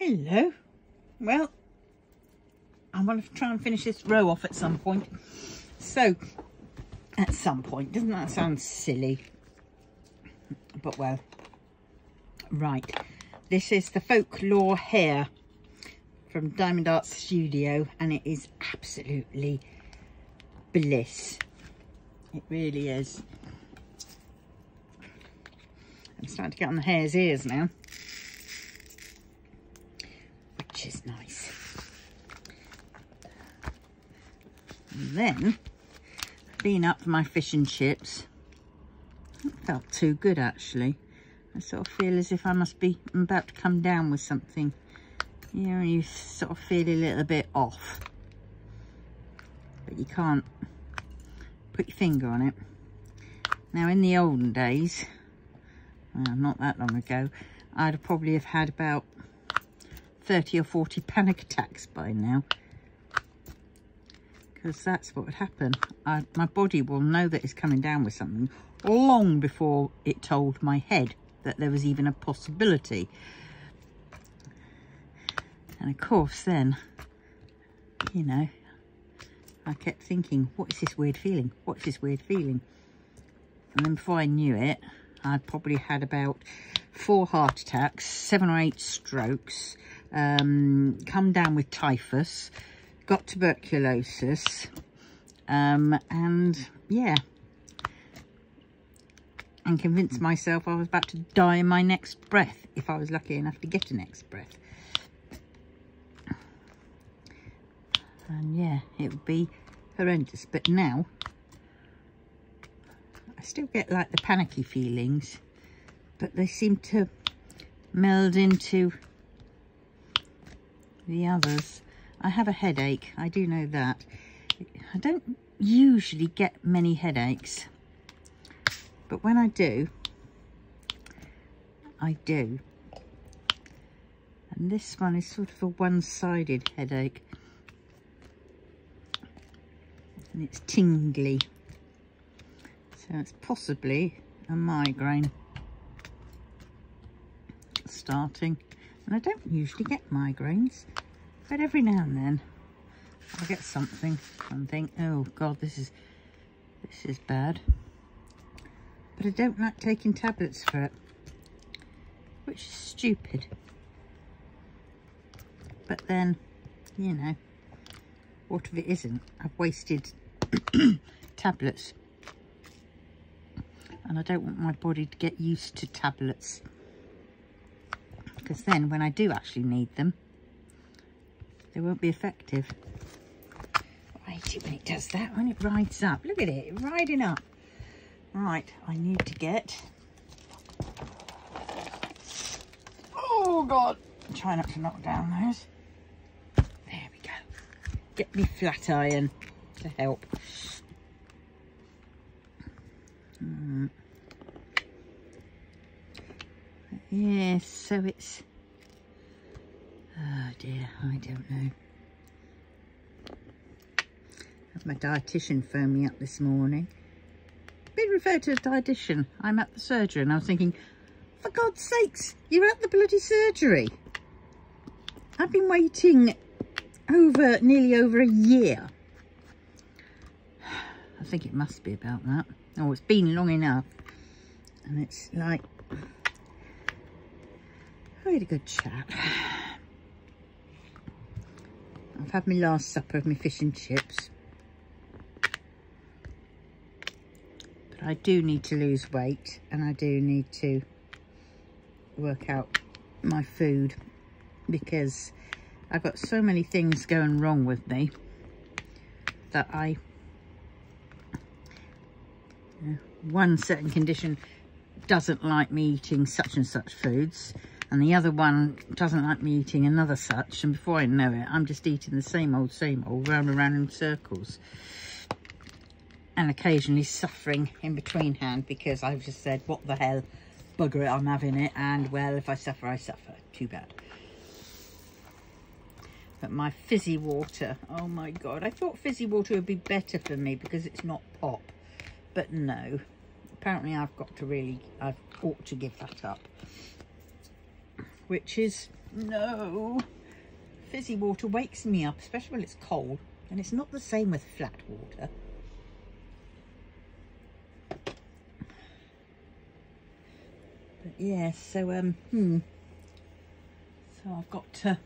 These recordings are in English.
Hello. Well, I want to try and finish this row off at some point. So, at some point, doesn't that sound silly? But well, right. This is the Folklore Hare from Diamond Art Studio and it is absolutely bliss. It really is. I'm starting to get on the hare's ears now. Which is nice. And then, being up for my fish and chips. Felt too good actually. I sort of feel as if I must be I'm about to come down with something. You know, you sort of feel a little bit off. But you can't put your finger on it. Now in the olden days, well, not that long ago, I'd probably have had about 30 or 40 panic attacks by now. Because that's what would happen. I, my body will know that it's coming down with something long before it told my head that there was even a possibility. And of course then, you know, I kept thinking, what is this weird feeling? What is this weird feeling? And then before I knew it, I'd probably had about four heart attacks, seven or eight strokes, um, come down with typhus, got tuberculosis, um, and yeah, and convinced myself I was about to die in my next breath if I was lucky enough to get a next breath. And yeah, it would be horrendous. But now, I still get like the panicky feelings, but they seem to meld into the others. I have a headache, I do know that. I don't usually get many headaches, but when I do, I do. And this one is sort of a one-sided headache. And it's tingly. So it's possibly a migraine starting. And I don't usually get migraines, but every now and then I get something and think, oh God, this is, this is bad. But I don't like taking tablets for it, which is stupid. But then, you know, what if it isn't? I've wasted tablets. And I don't want my body to get used to tablets because then when I do actually need them, they won't be effective. It when it does that, when it rides up. Look at it, riding up. Right, I need to get... Oh, God. Try not to knock down those. There we go. Get me flat iron to help. Mm. Yes, so it's... Oh dear, I don't know. Had my dietitian phone me up this morning. Been referred to a dietitian. I'm at the surgery and I was thinking, for God's sakes, you're at the bloody surgery. I've been waiting over, nearly over a year. I think it must be about that. Oh, it's been long enough. And it's like we had a good chat. I've had my last supper of my fish and chips. But I do need to lose weight and I do need to work out my food because I've got so many things going wrong with me that I you know, one certain condition doesn't like me eating such and such foods and the other one doesn't like me eating another such and before I know it I'm just eating the same old same old round and round in circles. And occasionally suffering in between hand because I've just said what the hell bugger it I'm having it and well if I suffer I suffer. Too bad. But my fizzy water oh my god I thought fizzy water would be better for me because it's not pop. But no apparently I've got to really I've ought to give that up which is No. Fizzy water wakes me up, especially when it's cold. And it's not the same with flat water. But yeah, so, um, hmm. So I've got to,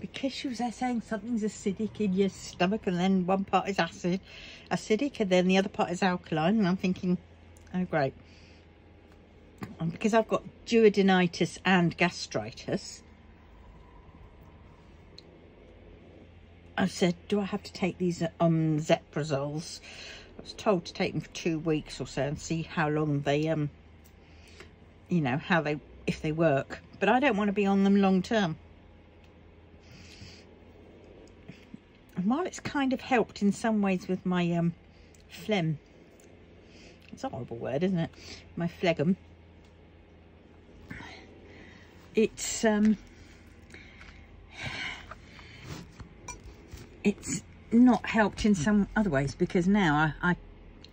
because she was there saying something's acidic in your stomach and then one part is acid, acidic and then the other part is alkaline. And I'm thinking, oh, great. And because I've got duodenitis and gastritis, I said, do I have to take these um Zeprazoles? I was told to take them for two weeks or so and see how long they um you know how they if they work. But I don't want to be on them long term. And while it's kind of helped in some ways with my um phlegm, it's a horrible word, isn't it? My phlegm. It's um it's not helped in some other ways because now I, I,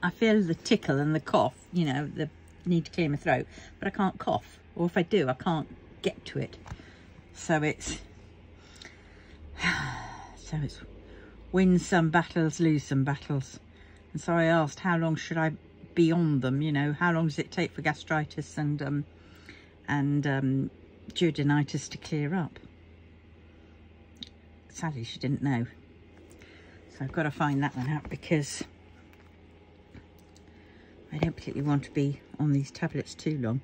I feel the tickle and the cough, you know, the need to clear my throat, but I can't cough. Or if I do, I can't get to it. So it's, so it's win some battles, lose some battles. And so I asked, how long should I be on them? You know, how long does it take for gastritis and, um, and um, duodenitis to clear up? Sadly, she didn't know. So I've got to find that one out because I don't particularly want to be on these tablets too long.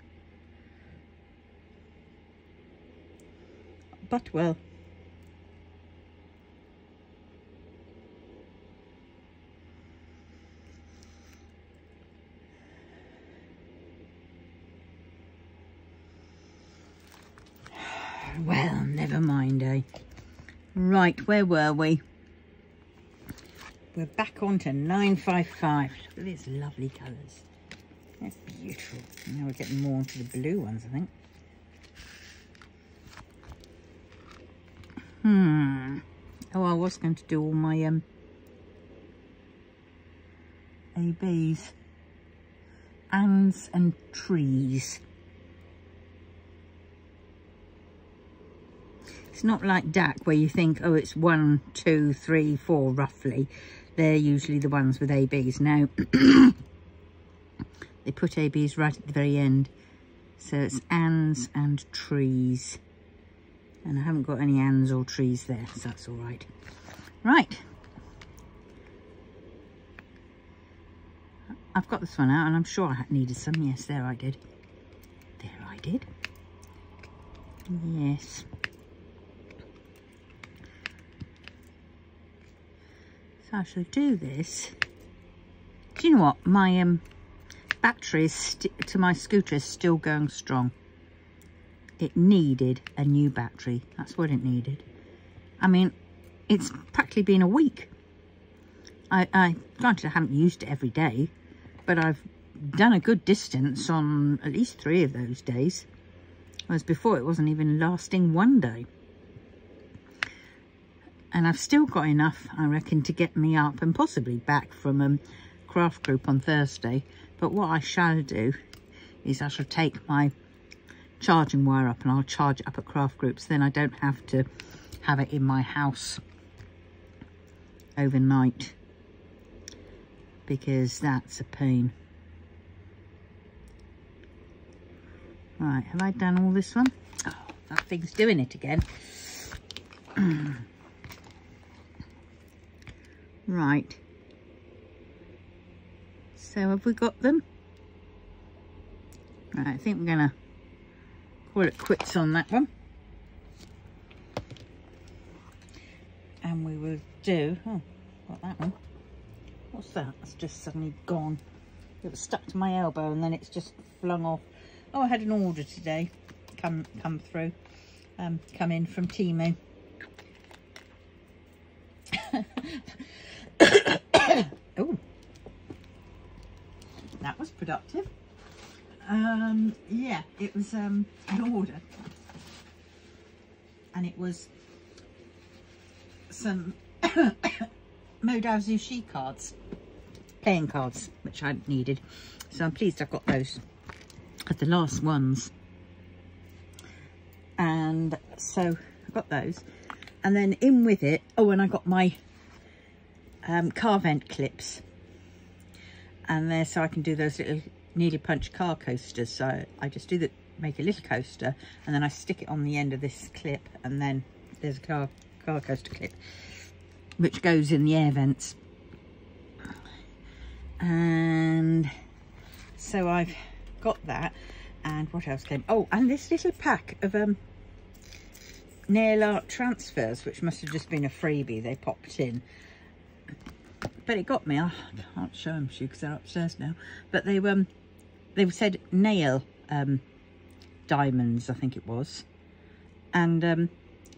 But Well, never mind, eh? Right, where were we? we're back on to 955. Look at these lovely colours. That's beautiful. Now we're getting more into the blue ones, I think. Hmm. Oh, I was going to do all my um ABs. Ands and trees. It's not like DAC where you think, oh, it's one, two, three, four, roughly they're usually the ones with ABs. Now, they put ABs right at the very end. So it's ands and trees. And I haven't got any ands or trees there, so that's all right. Right. I've got this one out and I'm sure I needed some. Yes, there I did. There I did. Yes. So I shall do this. Do you know what? My um, battery to my scooter is still going strong. It needed a new battery. That's what it needed. I mean, it's practically been a week. I, I granted I haven't used it every day, but I've done a good distance on at least three of those days. Whereas before it wasn't even lasting one day and I've still got enough, I reckon, to get me up and possibly back from um, craft group on Thursday. But what I shall do is I shall take my charging wire up and I'll charge it up at craft groups. Then I don't have to have it in my house overnight because that's a pain. Right, have I done all this one? Oh, that thing's doing it again. Right. So have we got them? Right, I think we're to call it quits on that one. And we will do, oh, got that one. What's that? It's just suddenly gone. It was stuck to my elbow and then it's just flung off. Oh, I had an order today come come through, um, come in from Temu. oh, that was productive. Um, yeah, it was um, an order. And it was some Modao Zushi cards, playing cards, which I needed. So I'm pleased I've got those. But the last ones And so I got those. And then in with it, oh, and I got my um, car vent clips. And there, so I can do those little needle punch car coasters. So I just do the, make a little coaster and then I stick it on the end of this clip and then there's a car, car coaster clip which goes in the air vents. And so I've got that and what else came? Oh, and this little pack of um, nail art transfers, which must have just been a freebie they popped in. But it got me. I can't show them to you because they're upstairs now. But they um, they said nail um, diamonds, I think it was, and um,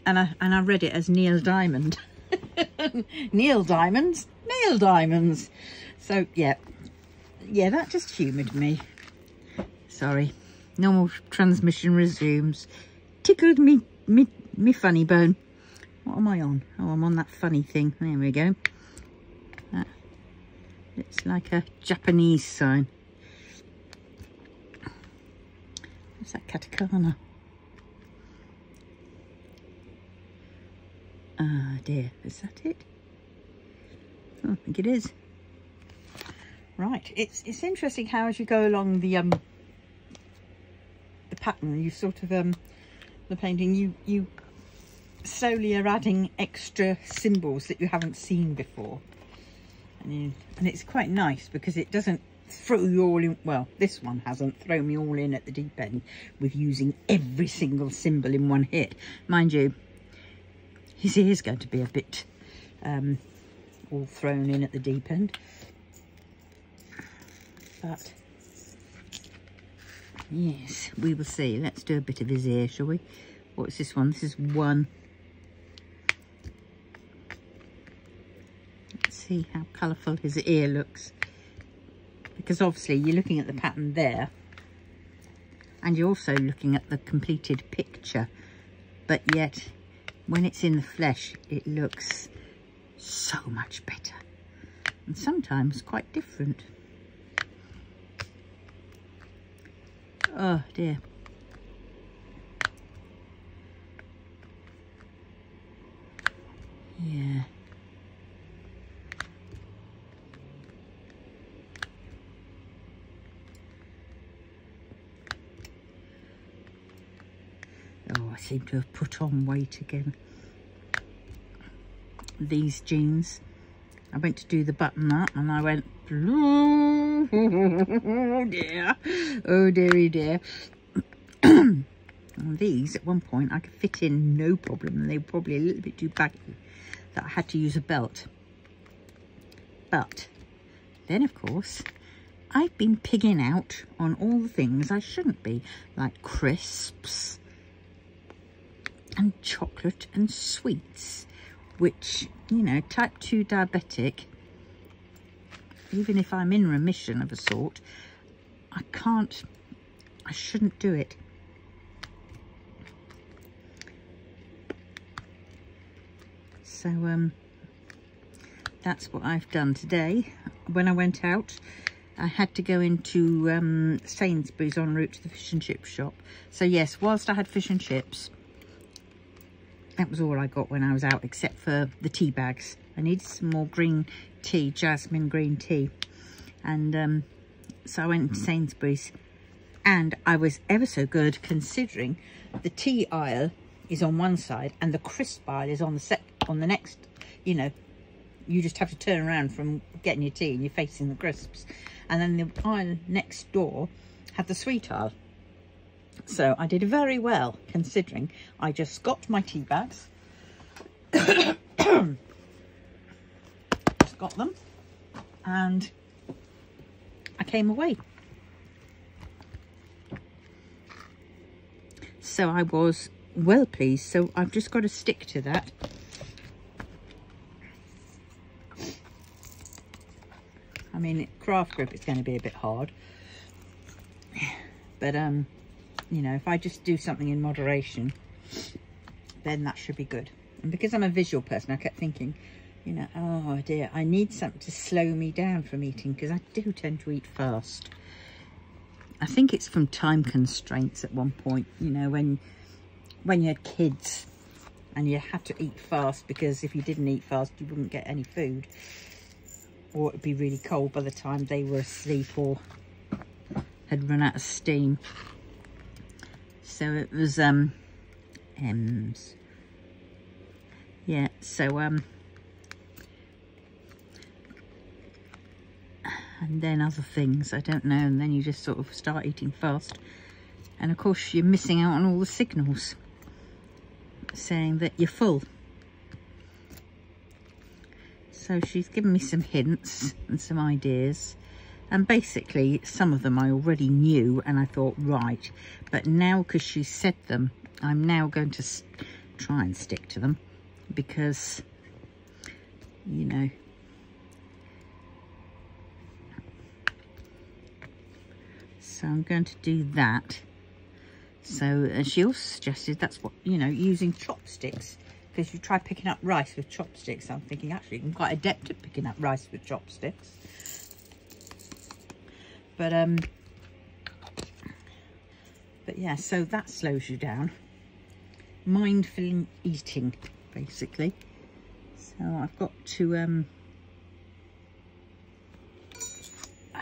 and I and I read it as Neil Diamond. Neil Diamonds, nail diamonds. So yeah, yeah, that just humoured me. Sorry. Normal transmission resumes. Tickled me, me, me funny bone. What am I on? Oh, I'm on that funny thing. There we go. It's like a Japanese sign. What's that katakana? Ah, dear. Is that it? Oh, I think it is. Right. It's it's interesting how as you go along the um the pattern, you sort of um the painting, you you slowly are adding extra symbols that you haven't seen before. And, you, and it's quite nice because it doesn't throw you all in, well, this one hasn't thrown me all in at the deep end with using every single symbol in one hit. Mind you, his ear's going to be a bit um, all thrown in at the deep end. But, yes, we will see. Let's do a bit of his ear, shall we? What's this one? This is one. Let's see how colourful his ear looks. Because obviously you're looking at the pattern there and you're also looking at the completed picture. But yet when it's in the flesh it looks so much better and sometimes quite different. Oh dear. Yeah Oh, I seem to have put on weight again. These jeans. I went to do the button up and I went, oh dear, oh dearie dear. these, at one point, I could fit in no problem. And they were probably a little bit too baggy that I had to use a belt. But then, of course, I've been pigging out on all the things I shouldn't be, like crisps, and chocolate and sweets, which, you know, type 2 diabetic, even if I'm in remission of a sort, I can't, I shouldn't do it. So, um, that's what I've done today. When I went out, I had to go into um, Sainsbury's en route to the fish and chip shop. So yes, whilst I had fish and chips, that was all I got when I was out, except for the tea bags. I needed some more green tea, jasmine green tea. And um, so I went to Sainsbury's and I was ever so good considering the tea aisle is on one side and the crisp aisle is on the sec on the next, you know, you just have to turn around from getting your tea and you're facing the crisps. And then the aisle next door had the sweet aisle. So I did very well considering I just got my tea bags. just got them and I came away. So I was well pleased. So I've just got to stick to that. I mean, craft grip is going to be a bit hard. But um, you know, if I just do something in moderation, then that should be good. And because I'm a visual person, I kept thinking, you know, oh dear, I need something to slow me down from eating because I do tend to eat fast. I think it's from time constraints at one point, you know, when when you had kids and you had to eat fast because if you didn't eat fast you wouldn't get any food or it'd be really cold by the time they were asleep or had run out of steam so it was um M's yeah so um and then other things I don't know and then you just sort of start eating fast and of course you're missing out on all the signals saying that you're full. So she's given me some hints and some ideas. And basically, some of them I already knew and I thought, right. But now, because she said them, I'm now going to try and stick to them because, you know, so I'm going to do that so and she also suggested that's what, you know, using chopsticks. Because you try picking up rice with chopsticks. I'm thinking actually I'm quite adept at picking up rice with chopsticks. But, um, but yeah, so that slows you down. Mindful eating, basically. So I've got to, um, so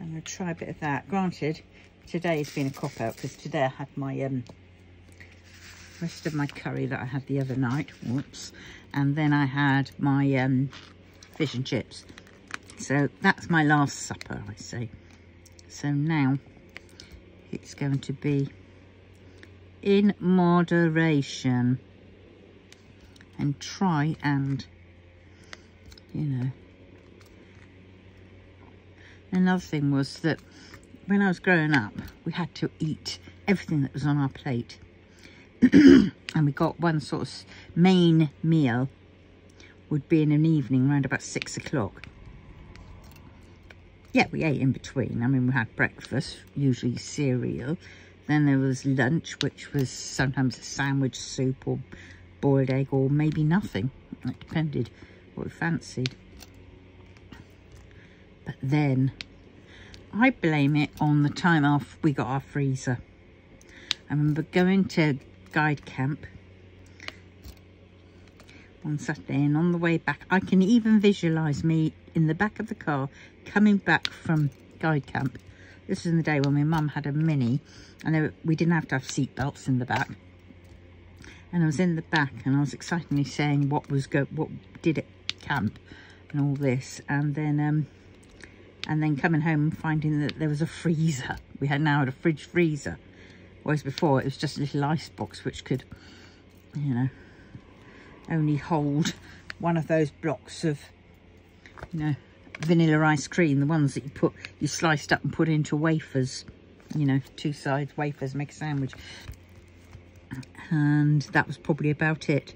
I'm going to try a bit of that. Granted, today's been a cop out because today I had my um rest of my curry that I had the other night whoops and then I had my um fish and chips so that's my last supper I say so now it's going to be in moderation and try and you know another thing was that when I was growing up, we had to eat everything that was on our plate. and we got one sort of main meal would be in an evening around about six o'clock. Yeah, we ate in between. I mean, we had breakfast, usually cereal. Then there was lunch, which was sometimes a sandwich, soup or boiled egg or maybe nothing. It depended what we fancied. But then I blame it on the time off we got our freezer. I remember going to guide camp on Saturday and on the way back, I can even visualise me in the back of the car coming back from guide camp. This was in the day when my mum had a Mini and were, we didn't have to have seat belts in the back. And I was in the back and I was excitedly saying what was go what did at camp and all this. And then um, and then coming home and finding that there was a freezer. We had now had a fridge freezer, whereas before it was just a little ice box which could, you know, only hold one of those blocks of, you know, vanilla ice cream, the ones that you put, you sliced up and put into wafers, you know, two sides wafers, make a sandwich. And that was probably about it.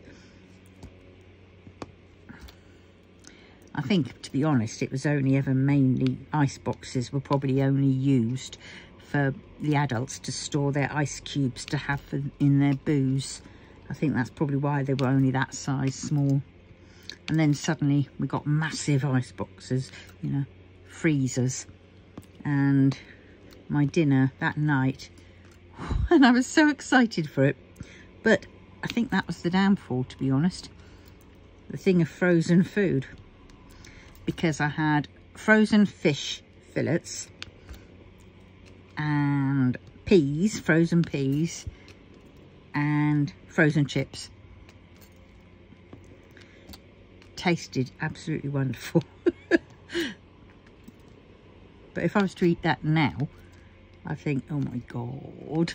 I think, to be honest, it was only ever mainly ice boxes were probably only used for the adults to store their ice cubes to have in their booze. I think that's probably why they were only that size small. And then suddenly we got massive ice boxes, you know, freezers. And my dinner that night, and I was so excited for it. But I think that was the downfall, to be honest. The thing of frozen food because I had frozen fish fillets and peas, frozen peas and frozen chips. Tasted absolutely wonderful. but if I was to eat that now, I think, oh my God,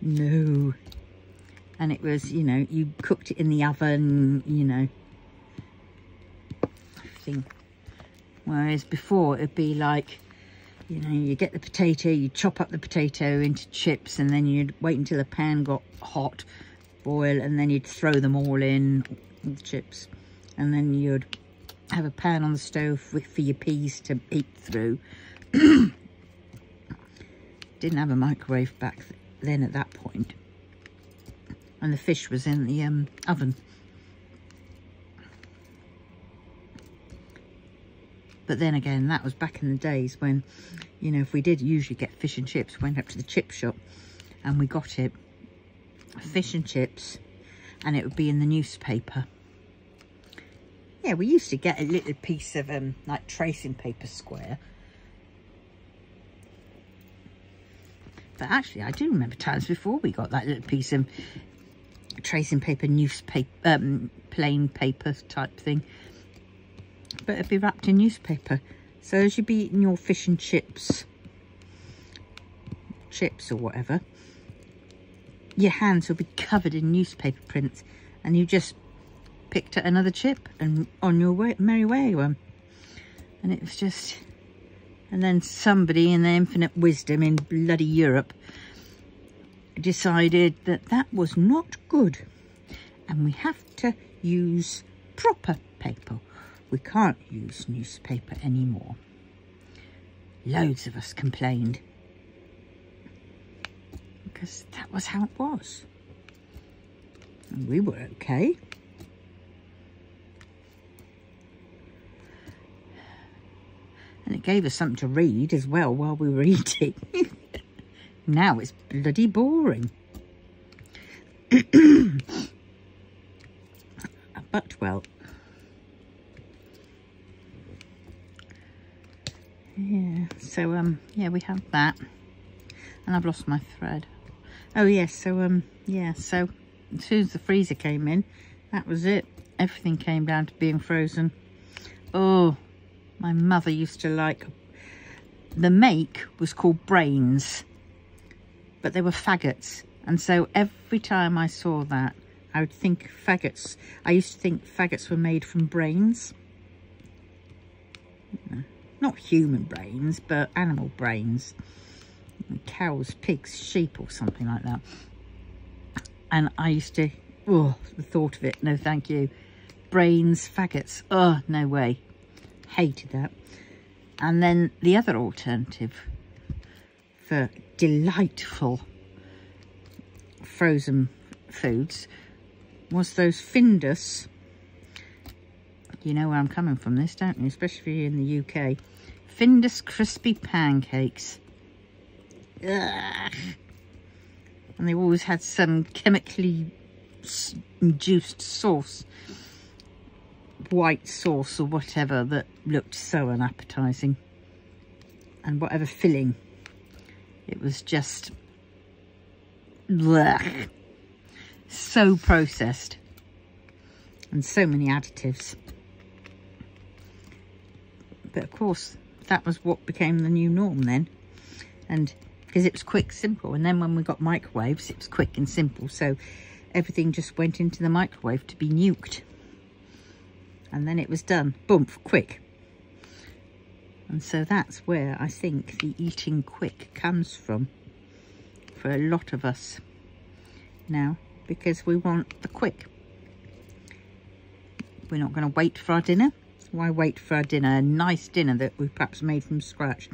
no. And it was, you know, you cooked it in the oven, you know, I think Whereas before it'd be like, you know, you get the potato, you chop up the potato into chips and then you'd wait until the pan got hot, boil, and then you'd throw them all in, the chips. And then you'd have a pan on the stove for, your peas to eat through. Didn't have a microwave back then at that point. And the fish was in the um, oven. But then again, that was back in the days when, you know, if we did usually get fish and chips, went up to the chip shop and we got it. fish and chips and it would be in the newspaper. Yeah, we used to get a little piece of um, like tracing paper square. But actually, I do remember times before we got that little piece of tracing paper, newspaper, um, plain paper type thing. But it'd be wrapped in newspaper. So as you'd be eating your fish and chips, chips or whatever, your hands will be covered in newspaper prints and you just picked at another chip and on your way, merry way one. And it was just, and then somebody in their infinite wisdom in bloody Europe decided that that was not good and we have to use proper paper. We can't use newspaper anymore. Loads of us complained because that was how it was. And we were okay. And it gave us something to read as well while we were eating. now it's bloody boring. but well, yeah, so um, yeah, we have that. And I've lost my thread. Oh yes, so um, yeah, so as soon as the freezer came in, that was it. Everything came down to being frozen. Oh, my mother used to like, the make was called Brains, but they were faggots. And so every time I saw that, I would think faggots, I used to think faggots were made from brains. Not human brains, but animal brains. Cows, pigs, sheep or something like that. And I used to, oh, the thought of it, no thank you. Brains, faggots, oh, no way. Hated that. And then the other alternative for delightful frozen foods was those Findus. You know where I'm coming from this, don't you? Especially in the UK. Findus crispy pancakes. Ugh. And they always had some chemically induced sauce. White sauce or whatever that looked so unappetizing. And whatever filling. It was just... Blech. So processed. And so many additives. But of course, that was what became the new norm then. And because it was quick, simple. And then when we got microwaves, it was quick and simple. So everything just went into the microwave to be nuked. And then it was done. Boom, quick. And so that's where I think the eating quick comes from for a lot of us now because we want the quick. We're not going to wait for our dinner. Why wait for our dinner? A nice dinner that we perhaps made from scratch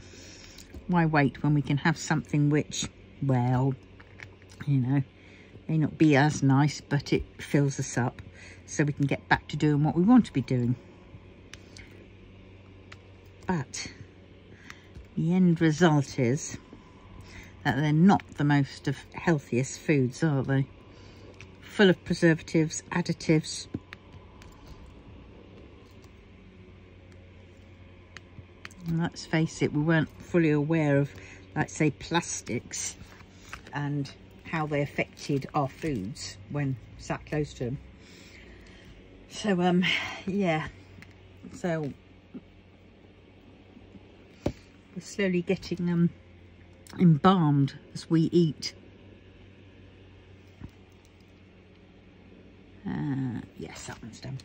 why wait when we can have something which, well, you know, may not be as nice, but it fills us up so we can get back to doing what we want to be doing. But the end result is that they're not the most of healthiest foods, are they? Full of preservatives, additives, And let's face it, we weren't fully aware of, like say, plastics and how they affected our foods when sat close to them. So, um, yeah, so we're slowly getting um, embalmed as we eat. Uh, yes, that one's done.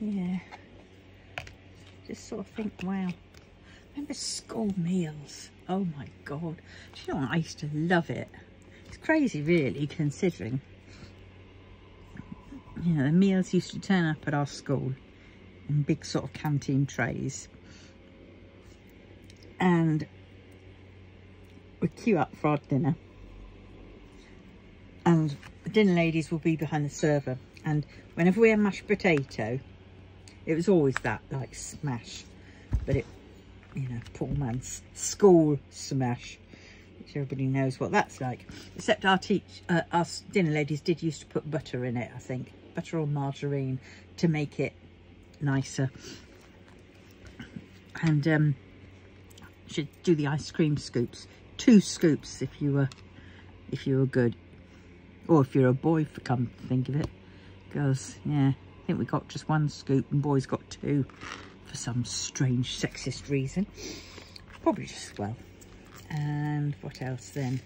Yeah just sort of think, wow, remember school meals? Oh my God. Do you know what? I used to love it. It's crazy, really, considering, you know, the meals used to turn up at our school in big sort of canteen trays. And we'd queue up for our dinner. And the dinner ladies will be behind the server. And whenever we had mashed potato, it was always that, like, smash. But it, you know, poor man's school smash. sure everybody knows what that's like. Except our teach, uh, us dinner ladies did used to put butter in it, I think. Butter or margarine to make it nicer. And um, should do the ice cream scoops. Two scoops if you were if you were good. Or if you're a boy, for come to think of it. Because, yeah, I think we got just one scoop and boys got two for some strange sexist reason. Probably just, well. And what else then?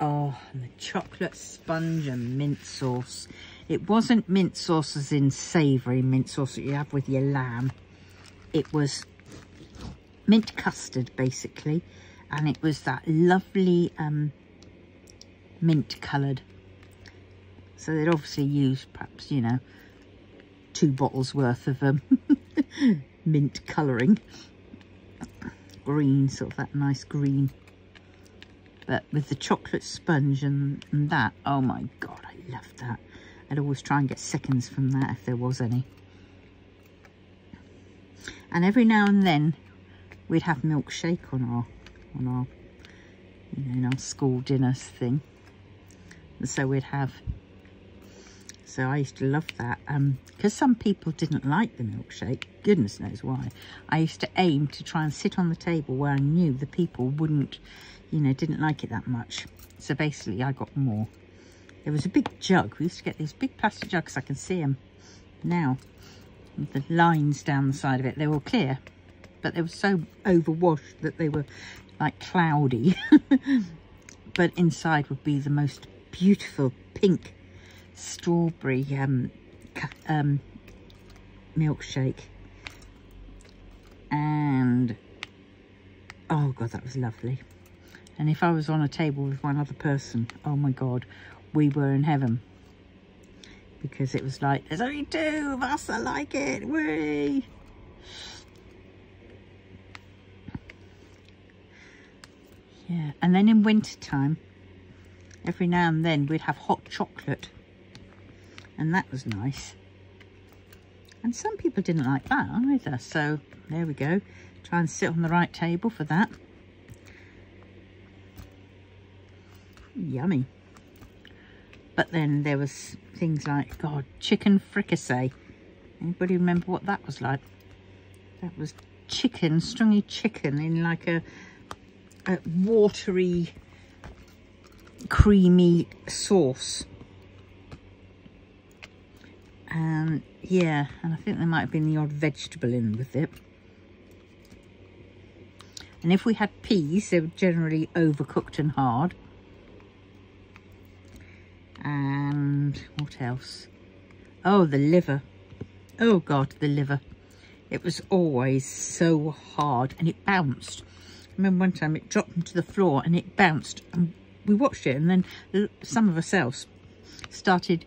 Oh, and the chocolate sponge and mint sauce. It wasn't mint sauce as in savoury mint sauce that you have with your lamb. It was mint custard, basically. And it was that lovely um, mint coloured. So they'd obviously used perhaps, you know, two bottles worth of um, mint colouring. Green, sort of that nice green. But with the chocolate sponge and, and that, oh my God, I love that. I'd always try and get seconds from that if there was any. And every now and then we'd have milkshake on our, on our, you know, in our school dinners thing. And so we'd have so I used to love that. Because um, some people didn't like the milkshake. Goodness knows why. I used to aim to try and sit on the table where I knew the people wouldn't, you know, didn't like it that much. So basically I got more. There was a big jug. We used to get these big plastic jugs. I can see them now. The lines down the side of it. They were clear. But they were so overwashed that they were like cloudy. but inside would be the most beautiful pink strawberry um, um, milkshake. And, oh God, that was lovely. And if I was on a table with one other person, oh my God, we were in heaven. Because it was like, there's only two of us that like it, we. Yeah, and then in winter time, every now and then we'd have hot chocolate and that was nice. And some people didn't like that either, so there we go. Try and sit on the right table for that. Yummy. But then there was things like, God, chicken fricassee. Anybody remember what that was like? That was chicken, stringy chicken in like a, a watery, creamy sauce and yeah and I think there might have been the odd vegetable in with it and if we had peas they were generally overcooked and hard and what else oh the liver oh god the liver it was always so hard and it bounced I remember one time it dropped into the floor and it bounced and we watched it and then some of us else started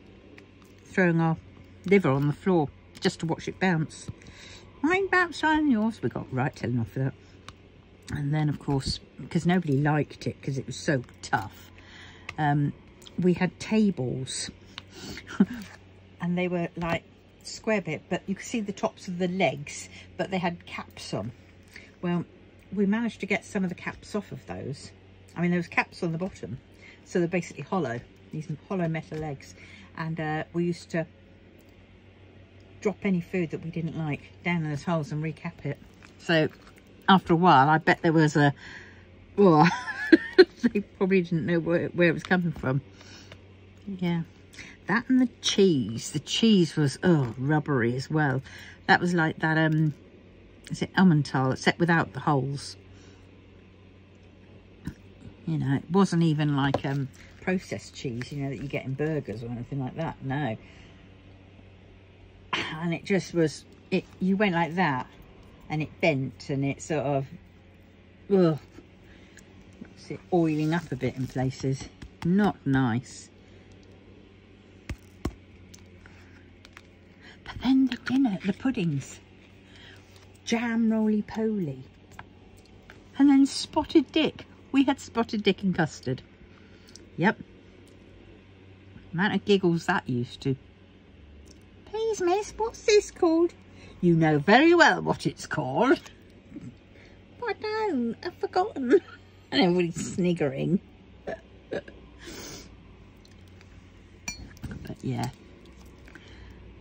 throwing our liver on the floor just to watch it bounce. Mine bounced on yours. We got right telling off for that. And then, of course, because nobody liked it because it was so tough, um, we had tables. and they were like square bit, but you could see the tops of the legs, but they had caps on. Well, we managed to get some of the caps off of those. I mean, there was caps on the bottom, so they're basically hollow, these hollow metal legs. And uh, we used to drop any food that we didn't like down in those holes and recap it. So after a while, I bet there was a, oh, they probably didn't know where, where it was coming from. Yeah, that and the cheese. The cheese was, oh, rubbery as well. That was like that, um, is it Emmental, except without the holes. You know, it wasn't even like um, processed cheese, you know, that you get in burgers or anything like that. No, and it just was it you went like that and it bent and it sort of ugh, it oiling up a bit in places not nice but then the dinner the puddings jam roly-poly and then spotted dick we had spotted dick and custard yep amount of giggles that used to Please, miss, what's this called? You know very well what it's called. I don't. I've forgotten. And everybody's sniggering. but yeah.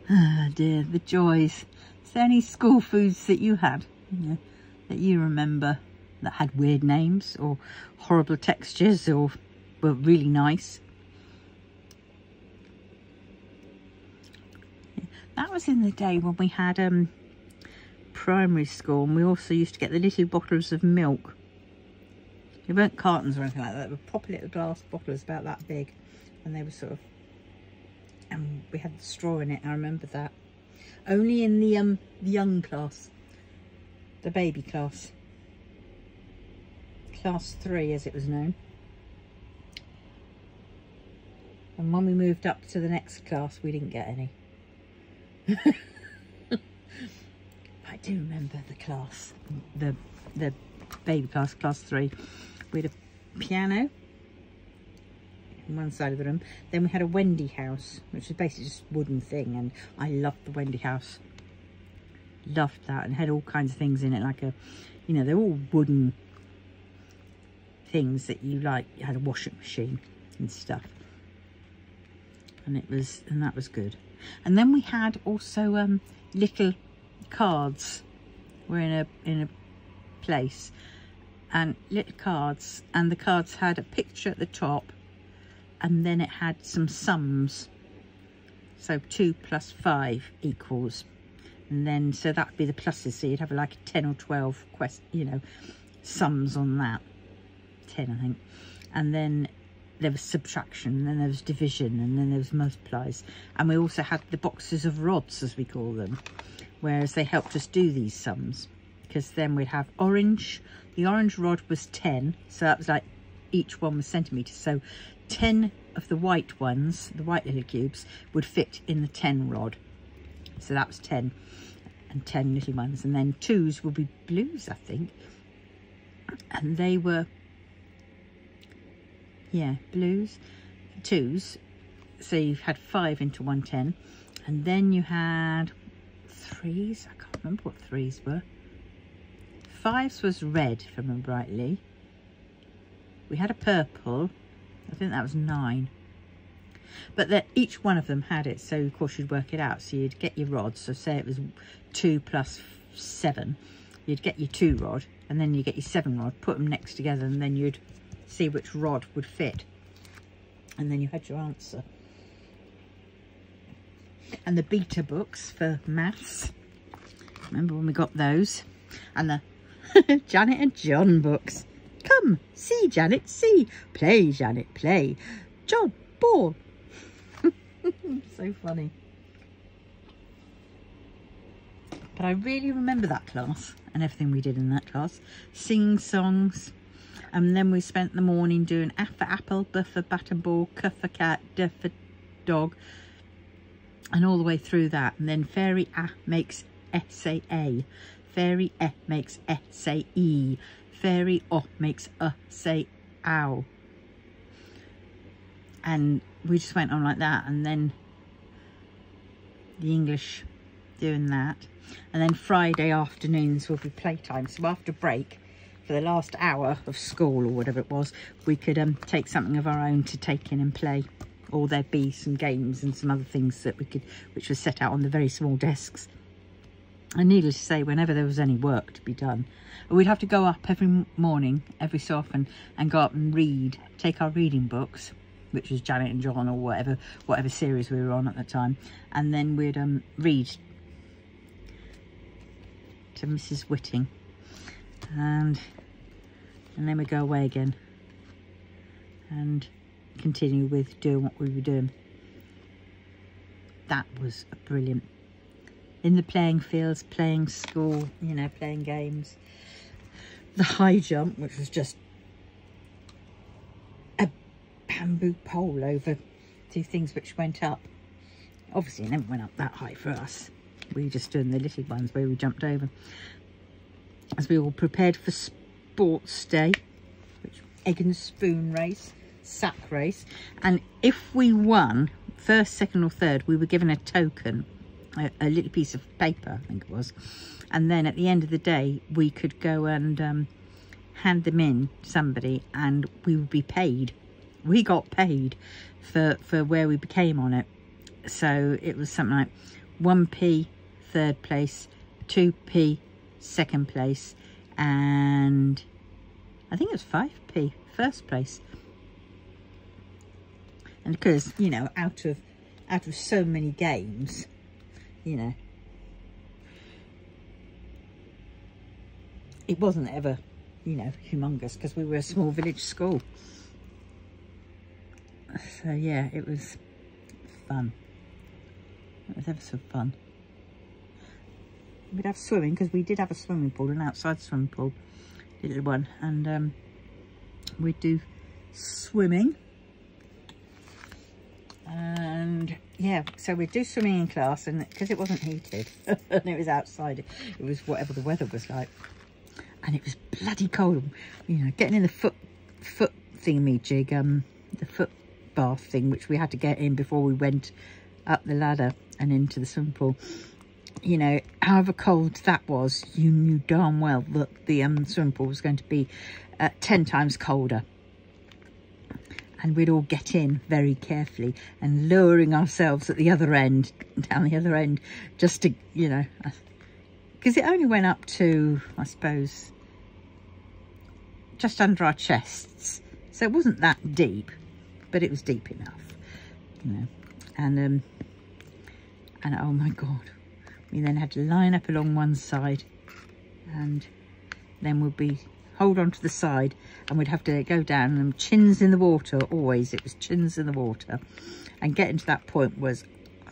Ah dear, the joys. Is there any school foods that you had, that you remember that had weird names or horrible textures or were really nice? That was in the day when we had um, primary school and we also used to get the little bottles of milk. They weren't cartons or anything like that, they were proper little glass bottles about that big and they were sort of, and we had straw in it, I remember that. Only in the um, young class, the baby class. Class 3 as it was known. And when we moved up to the next class, we didn't get any. I do remember the class, the the baby class, class three. We had a piano on one side of the room. Then we had a Wendy house, which is basically just wooden thing, and I loved the Wendy house. Loved that, and had all kinds of things in it, like a, you know, they're all wooden things that you like. You had a washing machine and stuff, and it was, and that was good. And then we had also um, little cards. We're in a in a place and little cards and the cards had a picture at the top and then it had some sums. So 2 plus 5 equals and then so that'd be the pluses. So you'd have like 10 or 12 quest you know sums on that. 10 I think. And then there was subtraction and then there was division and then there was multiplies. And we also had the boxes of rods as we call them whereas they helped us do these sums. Because then we'd have orange the orange rod was 10 so that was like each one was centimeters. So 10 of the white ones the white little cubes would fit in the 10 rod. So that was 10 and 10 little ones. And then twos would be blues I think. And they were yeah blues twos. So you've had five into 110 and then you had threes. I can't remember what threes were fives was red if i remember rightly we had a purple i think that was nine but that each one of them had it so of course you'd work it out so you'd get your rods so say it was two plus seven you'd get your two rod and then you get your seven rod put them next together and then you'd see which rod would fit. And then you had your answer. And the beta books for maths. Remember when we got those? And the Janet and John books. Come, see Janet, see. Play, Janet, play. John, ball. so funny. But I really remember that class and everything we did in that class. Singing songs, and then we spent the morning doing A for apple, B for bat and ball, C for cat, D for dog, and all the way through that. And then fairy A makes say A, fairy E makes E say E, fairy O makes A say ow. And we just went on like that. And then the English doing that. And then Friday afternoons will be playtime. So after break, for the last hour of school or whatever it was, we could um, take something of our own to take in and play. Or there'd be some games and some other things that we could, which were set out on the very small desks. And needless to say, whenever there was any work to be done, we'd have to go up every morning, every so often, and go up and read, take our reading books, which was Janet and John or whatever, whatever series we were on at the time, and then we'd um, read to Mrs. Whitting and and then we'd go away again and continue with doing what we were doing that was a brilliant in the playing fields playing school you know playing games. The high jump which was just a bamboo pole over two things which went up. Obviously it never went up that high for us. We were just doing the little ones where we jumped over. As we all prepared for sports day, which egg and spoon race, sack race. And if we won first, second or third, we were given a token, a, a little piece of paper, I think it was. And then at the end of the day, we could go and um, hand them in to somebody and we would be paid. We got paid for, for where we became on it. So it was something like 1p third place, 2p second place, and I think it was 5p first place. And because, you know, out of out of so many games, you know, it wasn't ever, you know, humongous because we were a small village school. So yeah, it was fun. It was ever so fun. We'd have swimming because we did have a swimming pool, an outside swimming pool, little one, and um, we'd do swimming. And yeah, so we'd do swimming in class, and because it wasn't heated and it was outside, it was whatever the weather was like and it was bloody cold. You know, getting in the foot foot thingy jig, um, the foot bath thing, which we had to get in before we went up the ladder and into the swimming pool. You know, however cold that was, you knew darn well that the um, swimming pool was going to be uh, 10 times colder. And we'd all get in very carefully and lowering ourselves at the other end, down the other end, just to, you know, because it only went up to, I suppose, just under our chests. So it wasn't that deep, but it was deep enough, you know. And, um, and oh my God, we then had to line up along one side and then we'd be hold on to the side and we'd have to go down and chins in the water always it was chins in the water and getting to that point was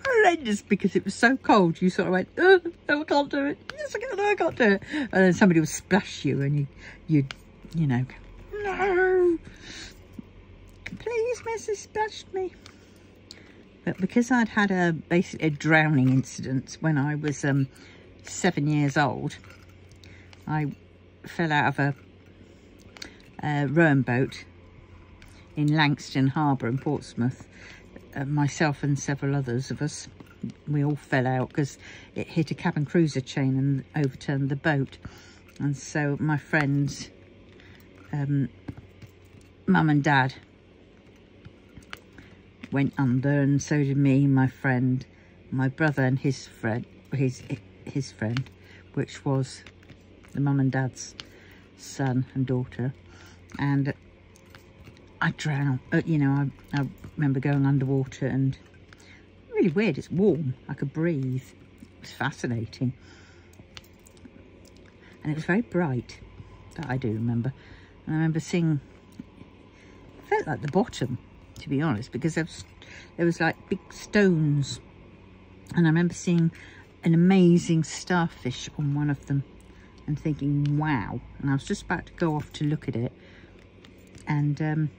horrendous because it was so cold. You sort of went, oh, no, I can't do it. Yes, I can. No, I can't do it. And then somebody would splash you, and you, you, you know, no, please, Mrs. splashed me. But because I'd had a basically a drowning incident when I was um, seven years old, I fell out of a, a rowing boat in Langstone Harbour in Portsmouth uh, myself and several others of us, we all fell out because it hit a cabin cruiser chain and overturned the boat. And so my friends, um, mum and dad, went under and so did me, my friend, my brother and his friend, his, his friend, which was the mum and dad's son and daughter. And I drown. Uh, you know, I, I remember going underwater and really weird. It's warm. I could breathe. It's fascinating. And it was very bright. That I do remember. And I remember seeing, it felt like the bottom, to be honest, because there was, there was like big stones. And I remember seeing an amazing starfish on one of them and thinking, wow. And I was just about to go off to look at it. And um,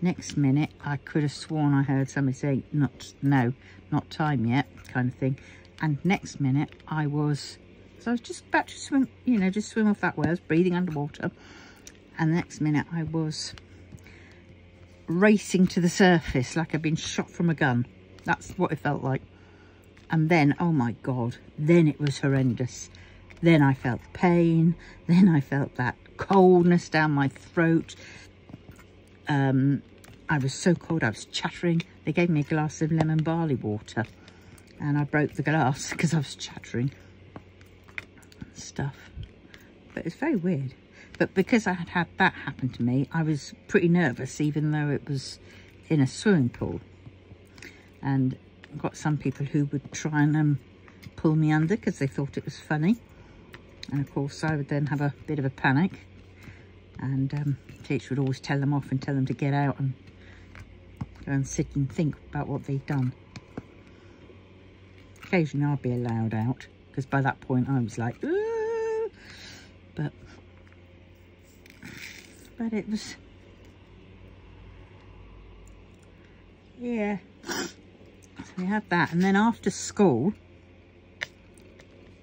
Next minute, I could have sworn I heard somebody say, not, no, not time yet, kind of thing. And next minute, I was, so I was just about to swim, you know, just swim off that way. I was breathing underwater. And next minute, I was racing to the surface like I'd been shot from a gun. That's what it felt like. And then, oh my God, then it was horrendous. Then I felt pain. Then I felt that coldness down my throat. Um, I was so cold, I was chattering. They gave me a glass of lemon barley water and I broke the glass because I was chattering stuff. But it's very weird. But because I had had that happen to me, I was pretty nervous, even though it was in a swimming pool. And I've got some people who would try and um, pull me under because they thought it was funny. And of course, I would then have a bit of a panic and um, teacher would always tell them off and tell them to get out and go and sit and think about what they'd done. Occasionally I'd be allowed out because by that point I was like, Ooh! but but it was yeah. So we had that and then after school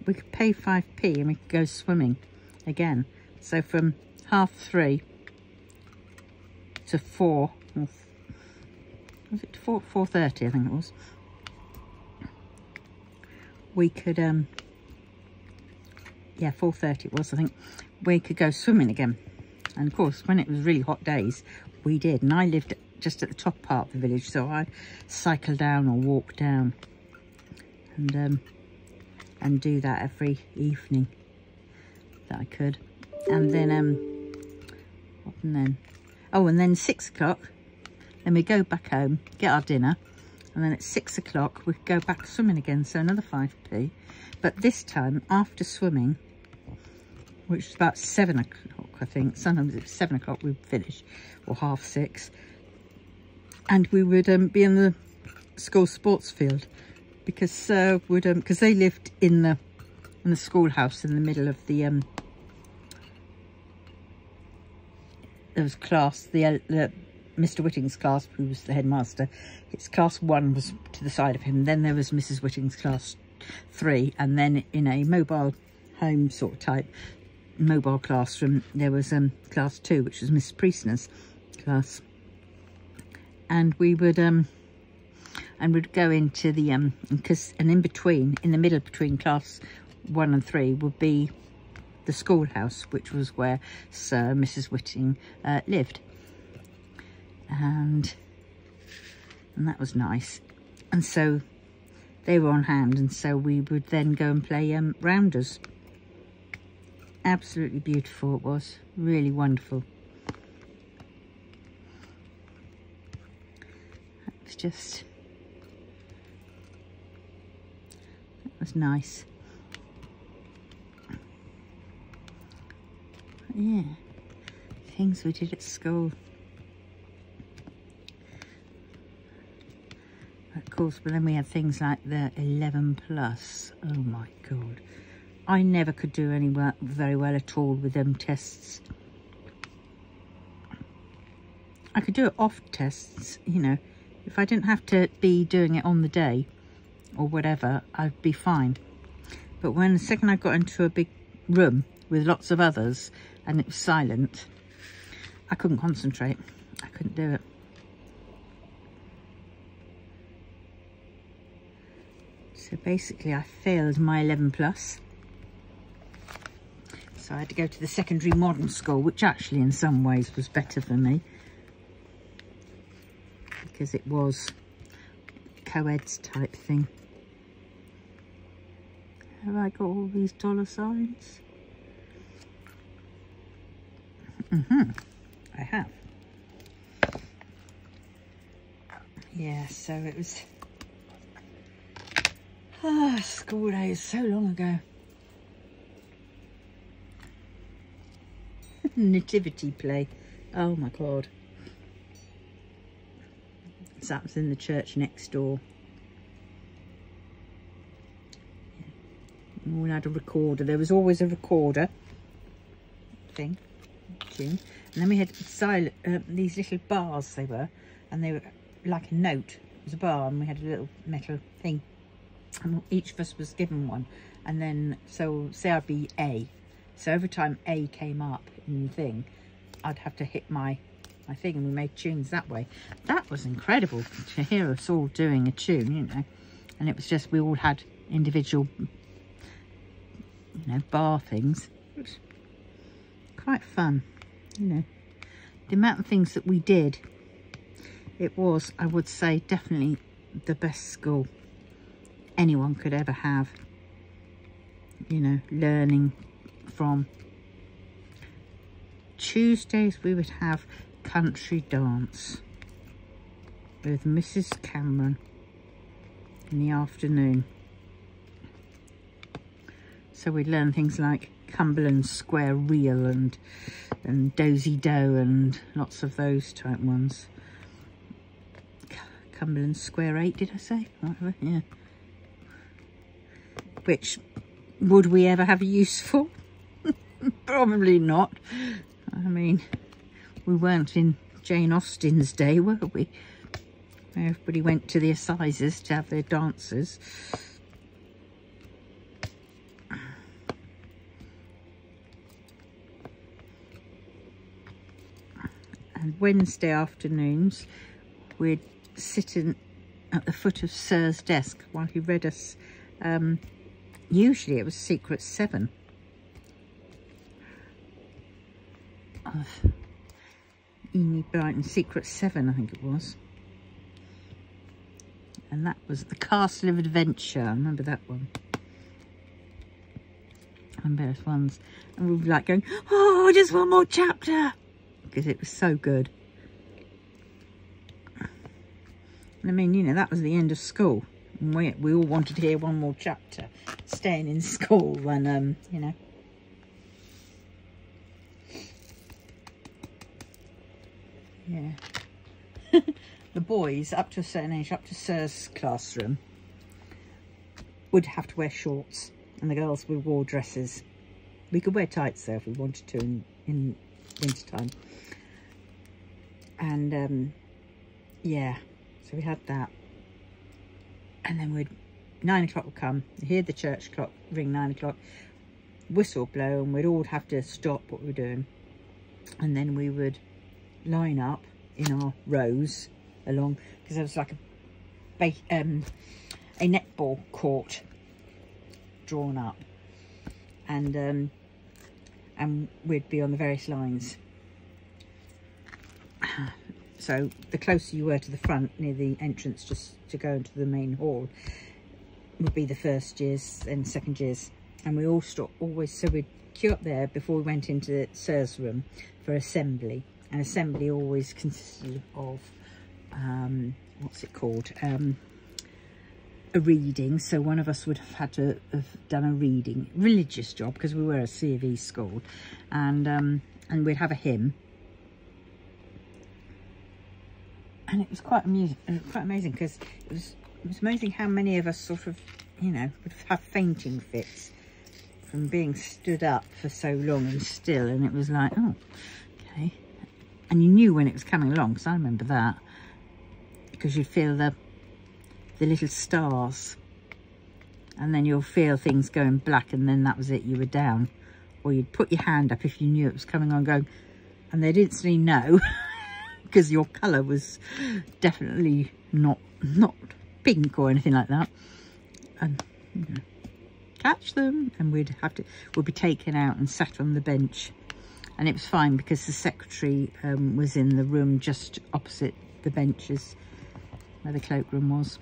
we could pay 5p and we could go swimming again. So from half three to four, was it four, 4.30 I think it was, we could, um, yeah, 4.30 it was I think, we could go swimming again. And of course, when it was really hot days, we did. And I lived just at the top part of the village, so I'd cycle down or walk down and um, and do that every evening that I could. And then, um, and then, oh, and then six o'clock, then we go back home, get our dinner, and then at six o'clock we go back swimming again, so another 5p. But this time, after swimming, which is about seven o'clock, I think, sometimes it's seven o'clock we finish, or half six, and we would um, be in the school sports field because Sir would, um, because they lived in the in the schoolhouse in the middle of the um, there was class the, the Mr. Whitting's class, who was the headmaster, his class one was to the side of him. Then there was Mrs. Whitting's class three. And then in a mobile home sort of type mobile classroom, there was um, class two, which was Miss Priestner's class. And we would, um, and would go into the, um, because, and in between, in the middle between class one and three would be the schoolhouse, which was where Sir Mrs. Whitting uh, lived. And and that was nice. And so they were on hand and so we would then go and play um, rounders. Absolutely beautiful it was. Really wonderful. It was just it was nice yeah things we did at school Of course, but then we had things like the 11 plus. Oh my God. I never could do any work very well at all with them tests. I could do it off tests, you know. If I didn't have to be doing it on the day or whatever, I'd be fine. But when the second I got into a big room with lots of others and it was silent, I couldn't concentrate. I couldn't do it. So basically I failed my 11 plus. So I had to go to the secondary modern school, which actually in some ways was better for me. Because it was co-eds type thing. Have I got all these dollar signs? Mm-hmm, I have. Yeah, so it was Ah, school days, so long ago. Nativity play. Oh my God. So that was in the church next door. We had a recorder. There was always a recorder thing, And then we had uh, these little bars they were, and they were like a note. It was a bar, and we had a little metal thing. And each of us was given one. And then so say I'd be A. So every time A came up in the thing I'd have to hit my my thing and we made tunes that way. That was incredible to hear us all doing a tune you know. And it was just we all had individual you know bar things. It was quite fun you know the amount of things that we did it was I would say definitely the best school anyone could ever have, you know, learning from. Tuesdays we would have country dance with Mrs. Cameron in the afternoon. So we'd learn things like Cumberland Square Reel and, and Dozy Do and lots of those type ones. Cumberland Square 8, did I say? Whatever, yeah which would we ever have use for? Probably not. I mean, we weren't in Jane Austen's day, were we? Everybody went to the assizes to have their dances. And Wednesday afternoons, we'd sit in, at the foot of Sir's desk while he read us um, Usually it was Secret 7. Oh, of Enid Blyton Secret 7, I think it was. And that was The Castle of Adventure. I remember that one. Remember ones. And we were like going, oh, just one more chapter. Because it was so good. I mean, you know, that was the end of school. And we, we all wanted to hear one more chapter. Staying in school when, um, you know. Yeah. the boys, up to a certain age, up to Sir's classroom, would have to wear shorts. And the girls would wear dresses. We could wear tights though if we wanted to in, in winter time. And, um, yeah, so we had that. And then we'd, nine o'clock would come, hear the church clock ring nine o'clock, whistle blow, and we'd all have to stop what we were doing. And then we would line up in our rows along, because there was like a, um, a netball court drawn up. And, um, and we'd be on the various lines. So the closer you were to the front, near the entrance, just to go into the main hall, would be the first years and second years. And we all stop always, so we'd queue up there before we went into Sir's room for assembly. And assembly always consisted of, um, what's it called? Um, a reading. So one of us would have had to have done a reading, religious job, because we were a C of E school. And, um, and we'd have a hymn and it was quite amusing, uh, quite amazing because it was it was amazing how many of us sort of, you know, would have fainting fits from being stood up for so long and still, and it was like, oh, okay, and you knew when it was coming along because I remember that because you'd feel the the little stars, and then you'll feel things going black, and then that was it, you were down, or you'd put your hand up if you knew it was coming on, going, and they'd instantly know. because your colour was definitely not not pink or anything like that. And you know, catch them and we'd have to would be taken out and sat on the bench. And it was fine because the secretary um, was in the room just opposite the benches where the cloakroom was.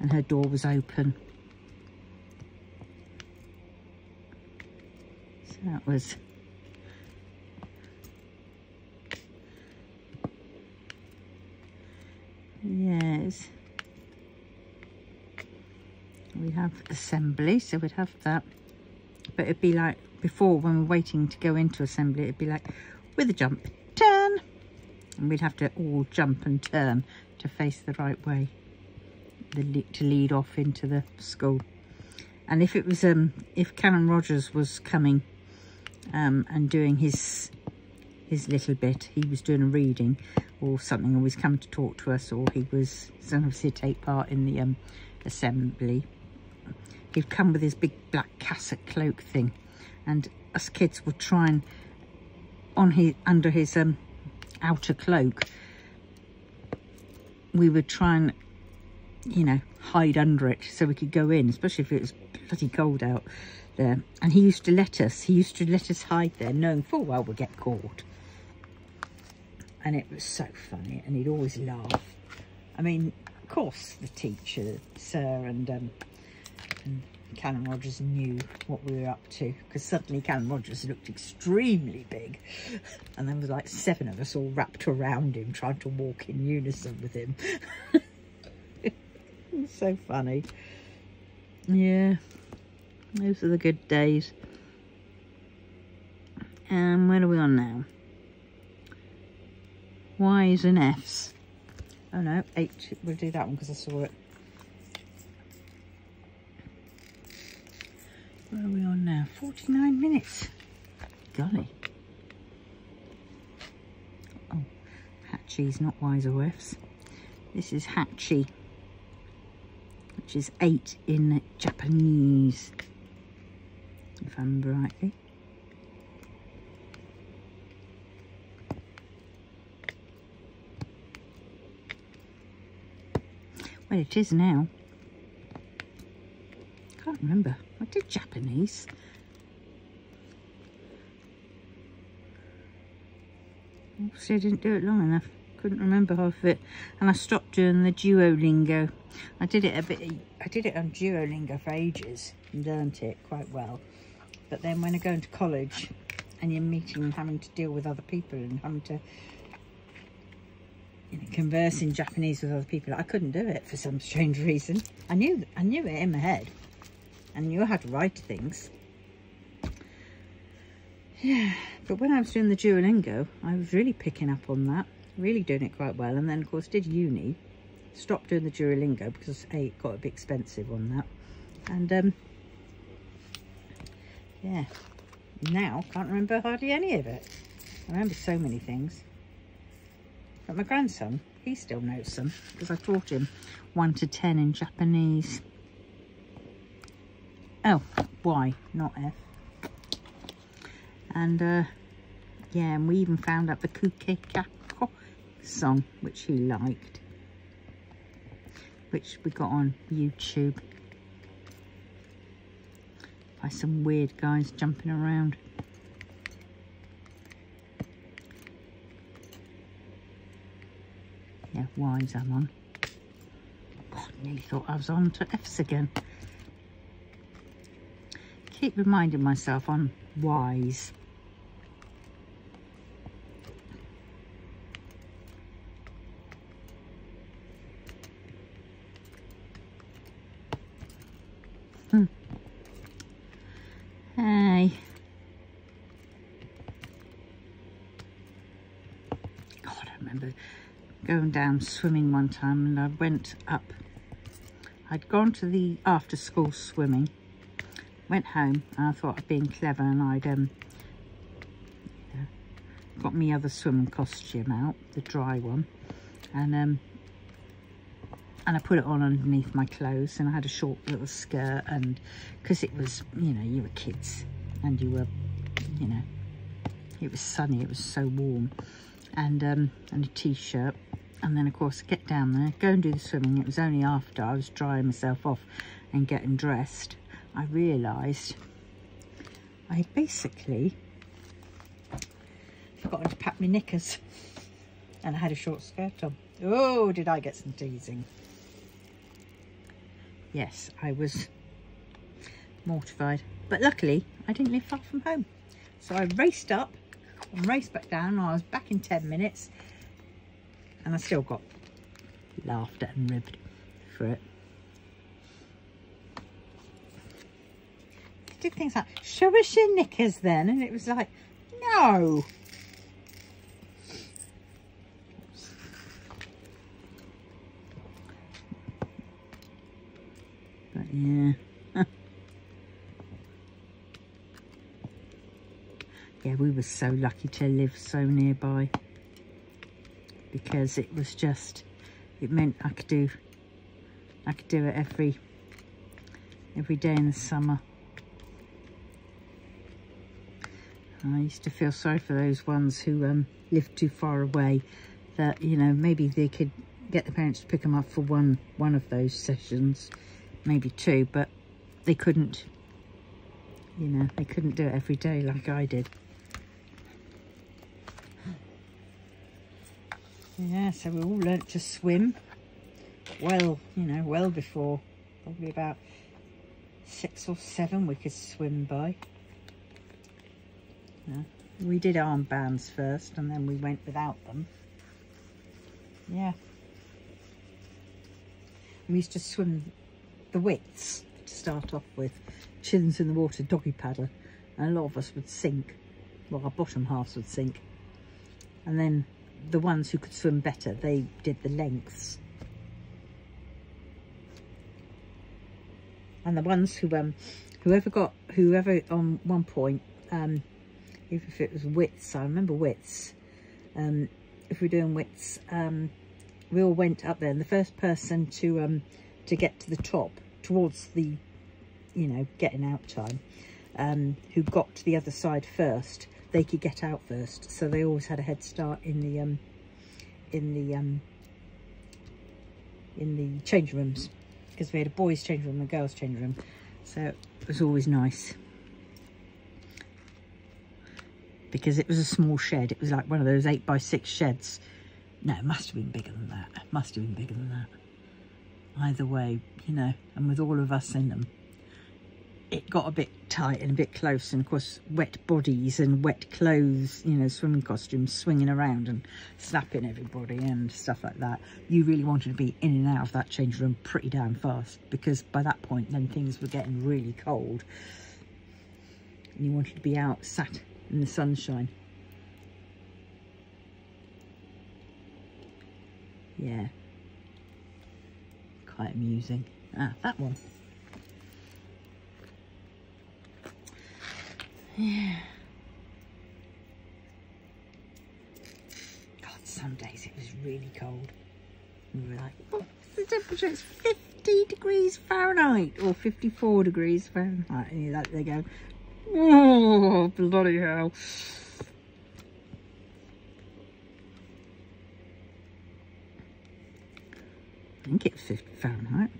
And her door was open. So that was yes. We have assembly so we'd have that. But it'd be like before when we're waiting to go into assembly it'd be like with a jump turn. And we'd have to all jump and turn to face the right way the, to lead off into the school. And if it was um if Canon Rogers was coming um and doing his his little bit he was doing a reading or something, or was come to talk to us, or he was sometimes he'd take part in the um, assembly. He'd come with his big black cassock cloak thing, and us kids would try and on his under his um, outer cloak, we would try and you know hide under it so we could go in, especially if it was bloody cold out there. And he used to let us. He used to let us hide there, knowing full well we'd get caught and it was so funny and he'd always laugh i mean of course the teacher sir and um and Canon Rogers knew what we were up to because suddenly Canon Rogers looked extremely big and there was like seven of us all wrapped around him trying to walk in unison with him. so funny. Yeah, those are the good days. And um, where are we on now? Y's and F's. Oh no, H, we'll do that one because I saw it. Where are we on now? 49 minutes. Golly. Oh, Hachi's not Y's or F's. This is Hachi, which is eight in Japanese, if I remember rightly. Well, it is now. Can't remember. I did Japanese. See, I didn't do it long enough. Couldn't remember half of it. And I stopped doing the Duolingo. I did it a bit, I did it on Duolingo for ages and learnt it quite well. But then when I go into college and you're meeting and having to deal with other people and having to converse in Japanese with other people, I couldn't do it for some strange reason. I knew, I knew it in my head. I knew how to write things. Yeah, but when I was doing the Duolingo, I was really picking up on that, really doing it quite well. And then, of course, did uni, stopped doing the Duolingo because, A, it got a bit expensive on that. And, um, yeah, now can't remember hardly any of it. I remember so many things. But my grandson, he still knows some because I taught him 1 to 10 in Japanese. Oh, Y, not F. And uh, yeah, and we even found out the Kukekako song, which he liked, which we got on YouTube by some weird guys jumping around. Y's I'm on. God, nearly thought I was on to F's again. Keep reminding myself on Y's. Hmm. Hey. God, I remember going down swimming one time and I went up. I'd gone to the after school swimming, went home and I thought I'd been clever and I'd um, got me other swimming costume out, the dry one, and um, and I put it on underneath my clothes and I had a short little skirt and because it was, you know, you were kids and you were, you know, it was sunny, it was so warm and um, and a t-shirt and then of course get down there, go and do the swimming. It was only after I was drying myself off and getting dressed, I realised I basically forgotten to pack my knickers and I had a short skirt on. Oh, did I get some teasing yes, I was mortified. But luckily, I didn't live far from home. So I raced up and raced back down. And I was back in 10 minutes. And I still got laughed at and ribbed for it. I did things like, show us your knickers then. And it was like, no. But yeah. yeah, we were so lucky to live so nearby because it was just, it meant I could do, I could do it every, every day in the summer. I used to feel sorry for those ones who um, lived too far away that, you know, maybe they could get the parents to pick them up for one, one of those sessions maybe two, but they couldn't, you know, they couldn't do it every day like I did. Yeah, so we all learnt to swim well, you know, well before, probably about six or seven we could swim by. Yeah. We did armbands first and then we went without them. Yeah. We used to swim the widths to start off with. Chins in the water, doggy paddle. And a lot of us would sink. Well, our bottom halves would sink. And then the ones who could swim better, they did the lengths. And the ones who, um, whoever got, whoever on one point, um, even if it was widths, I remember widths, um, if we're doing widths, um, we all went up there and the first person to, um, to get to the top towards the, you know, getting out time, um, who got to the other side first, they could get out first. So they always had a head start in the, um, in the, um, in the change rooms because we had a boys change room and a girls change room. So it was always nice. because it was a small shed. It was like one of those eight by six sheds. No, it must have been bigger than that. It must have been bigger than that. Either way, you know, and with all of us in them, it got a bit tight and a bit close and of course wet bodies and wet clothes you know swimming costumes swinging around and slapping everybody and stuff like that. You really wanted to be in and out of that change room pretty damn fast because by that point then things were getting really cold. And you wanted to be out sat in the sunshine. Yeah. Quite amusing. Ah that one Yeah. God, some days it was really cold. And we were like, oh, the temperature is 50 degrees Fahrenheit or 54 degrees Fahrenheit. And you're like, they go, oh, bloody hell. I think it was 50 Fahrenheit.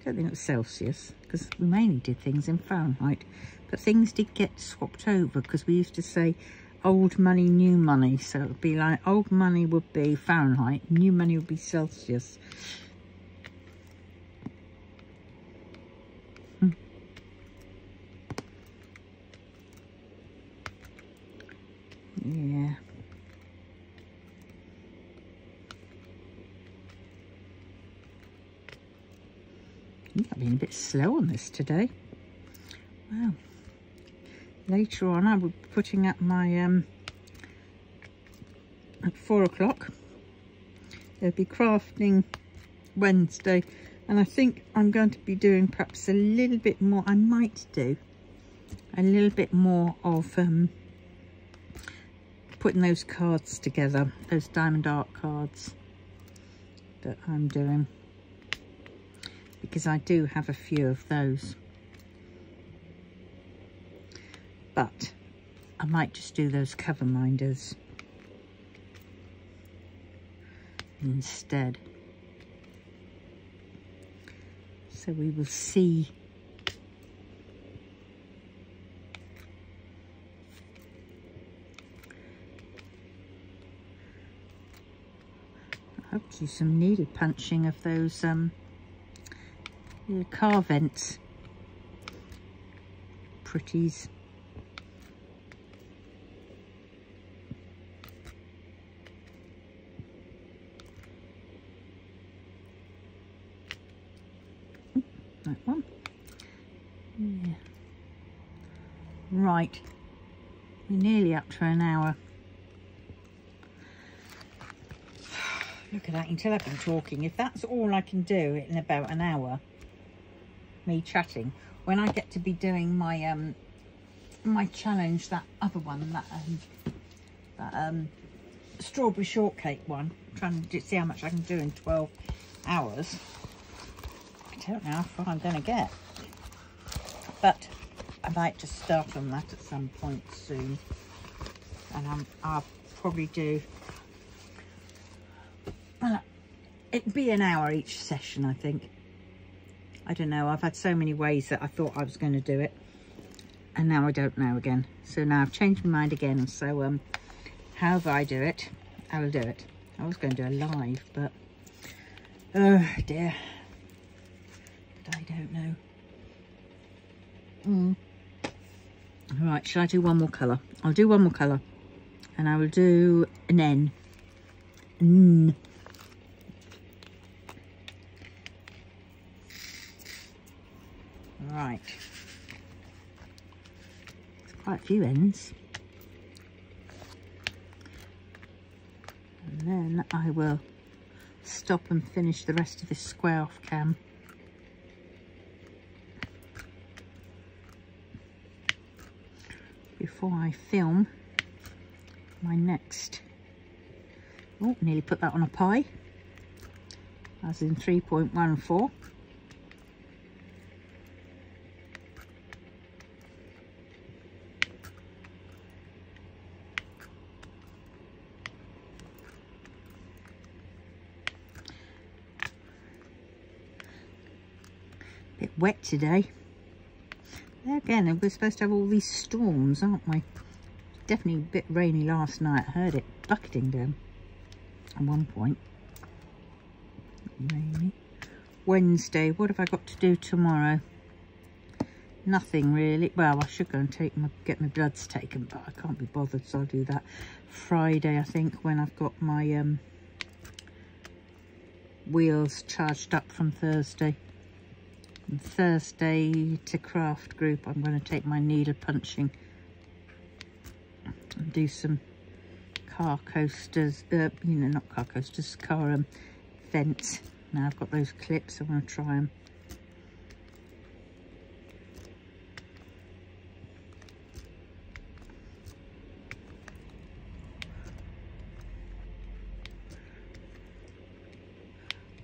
I don't think it was Celsius because we mainly did things in Fahrenheit. But things did get swapped over because we used to say old money, new money. So it would be like old money would be Fahrenheit, new money would be Celsius. Hmm. Yeah. I've been a bit slow on this today. Wow later on I will be putting up my um at four o'clock. There'll be crafting Wednesday and I think I'm going to be doing perhaps a little bit more I might do a little bit more of um putting those cards together those diamond art cards that I'm doing because I do have a few of those but I might just do those cover minders instead. So we will see. I hope to do some needle punching of those um, car vents. Pretties. Right, we're nearly up to an hour. Look at that, until I've been talking. If that's all I can do in about an hour, me chatting, when I get to be doing my um my challenge, that other one, that um, that um strawberry shortcake one, trying to see how much I can do in 12 hours. I don't know how far I'm going to get. But I might just start on that at some point soon. And I'm, I'll probably do, well, it'd be an hour each session, I think. I don't know, I've had so many ways that I thought I was going to do it. And now I don't know again. So now I've changed my mind again. So um, however I do it, I will do it. I was going to do a live, but oh dear. But I don't know. Mm. Right, shall I do one more colour? I'll do one more colour. And I will do an N. N. Right. There's quite a few ends. And then I will stop and finish the rest of this square off cam. Before I film my next. Oh nearly put that on a pie. As in 3.14 bit wet today again, we're supposed to have all these storms, aren't we? Definitely a bit rainy last night. Heard it bucketing down at one point. Rainy. Wednesday, what have I got to do tomorrow? Nothing really. Well, I should go and take my get my bloods taken, but I can't be bothered, so I'll do that Friday, I think, when I've got my um, wheels charged up from Thursday. Thursday to craft group, I'm going to take my needle punching and do some car coasters, uh, you know, not car coasters, car um, vents. Now I've got those clips, I want to try them.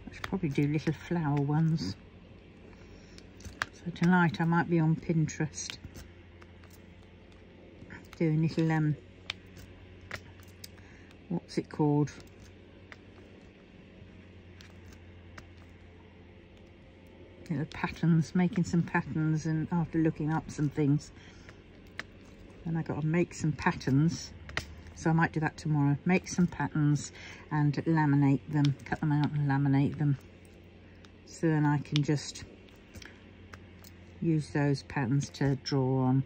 I should probably do little flower ones. Tonight I might be on Pinterest doing little, um, what's it called? Little patterns, making some patterns and after looking up some things. Then I got to make some patterns so I might do that tomorrow. Make some patterns and laminate them, cut them out and laminate them. So then I can just use those patterns to draw on.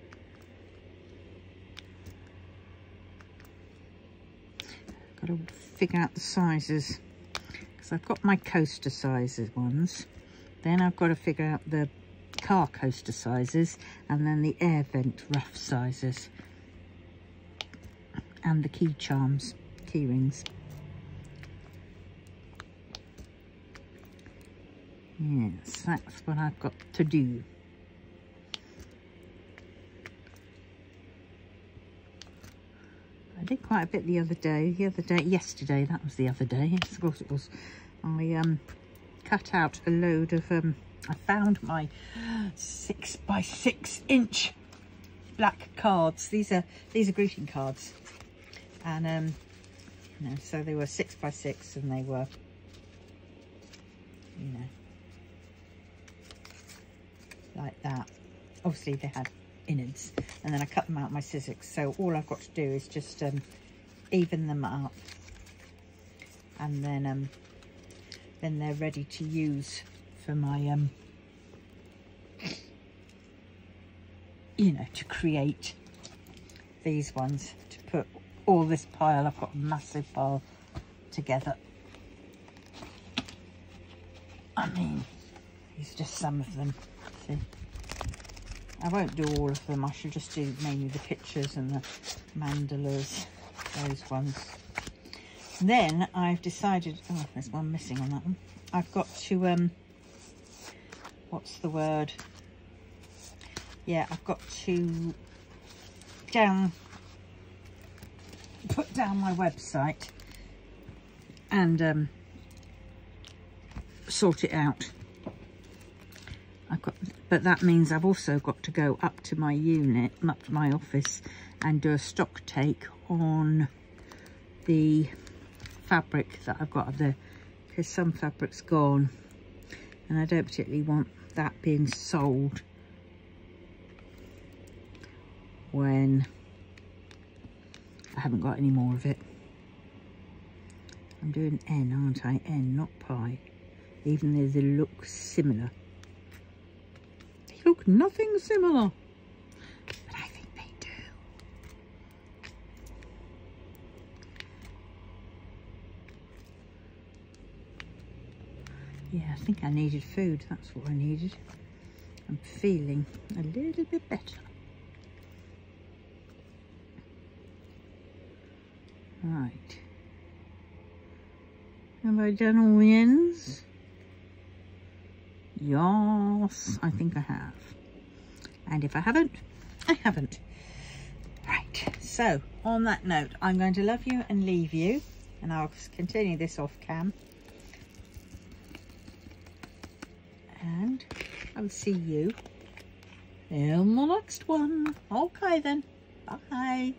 Got to figure out the sizes because I've got my coaster sizes ones. Then I've got to figure out the car coaster sizes and then the air vent rough sizes and the key charms, key rings. Yes, that's what I've got to do. Did quite a bit the other day. The other day, yesterday, that was the other day. Yes, of course it was. I um, cut out a load of, um, I found my six by six inch black cards. These are, these are greeting cards and um, you know, so they were six by six and they were, you know, like that. Obviously they had innards and then I cut them out my scissors. So all I've got to do is just um, even them up and then um, then they're ready to use for my um, you know to create these ones to put all this pile. I've got a massive pile together. I mean, these are just some of them. See? I won't do all of them. I should just do mainly the pictures and the mandalas, those ones. Then I've decided, oh, there's one missing on that one. I've got to, um, what's the word? Yeah, I've got to down put down my website and um, sort it out. But that means I've also got to go up to my unit, up to my office and do a stock take on the fabric that I've got there because some fabric's gone and I don't particularly want that being sold when I haven't got any more of it. I'm doing N, aren't I? N, not pi. Even though they look similar. Nothing similar. But I think they do. Yeah, I think I needed food. That's what I needed. I'm feeling a little bit better. Right. Have I done all the ends? Yes, I think I have. And if I haven't, I haven't. Right, so on that note, I'm going to love you and leave you. And I'll continue this off cam. And I'll see you in the next one. Okay then. Bye.